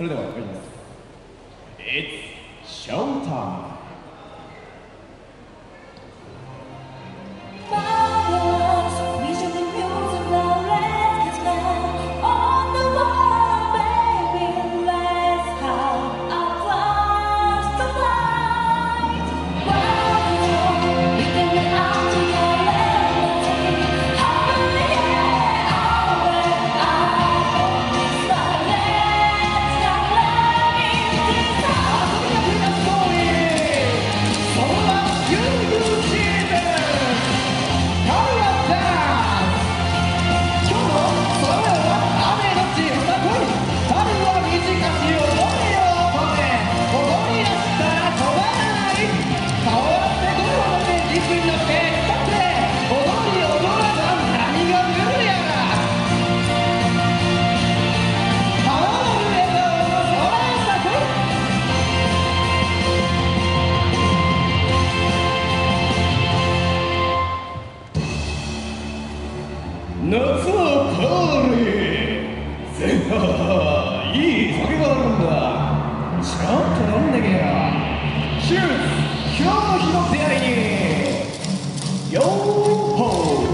それでは参ります It's showtime! 夏のパーリーぜはいい酒があるんだちゃんと飲んでけよシューズ今日の日の出会いにヨーホー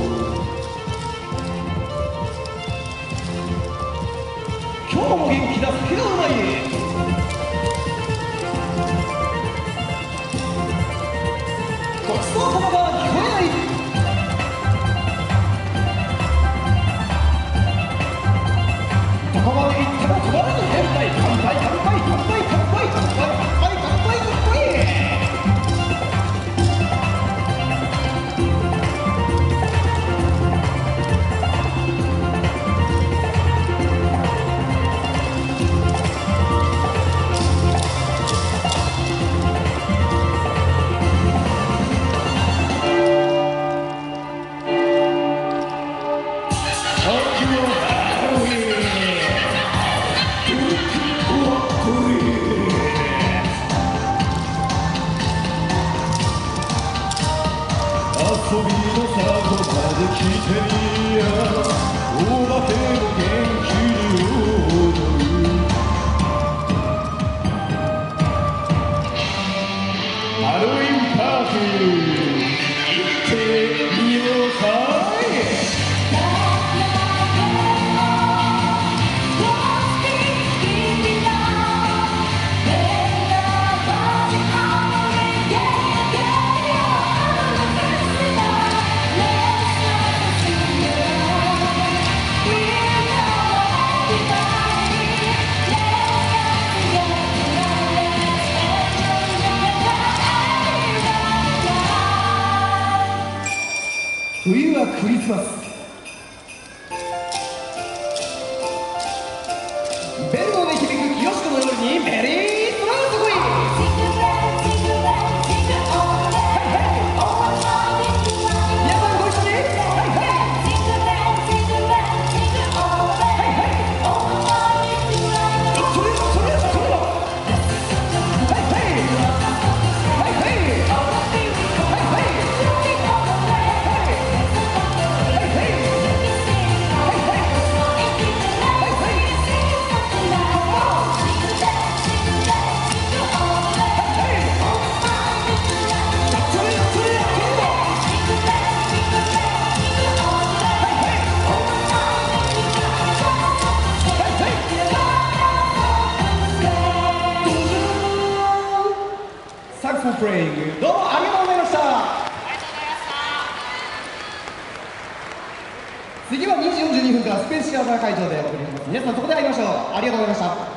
今日も元気だ酒がうまいごちそうさまが里まで来てみやお化けも元気に踊るハロウィンパーティー冬はクリスマス。プレイングどうもありがとうございました。次は2時42分からスペーシアター会場でお送りします。皆さんそこで会いましょう。ありがとうございました。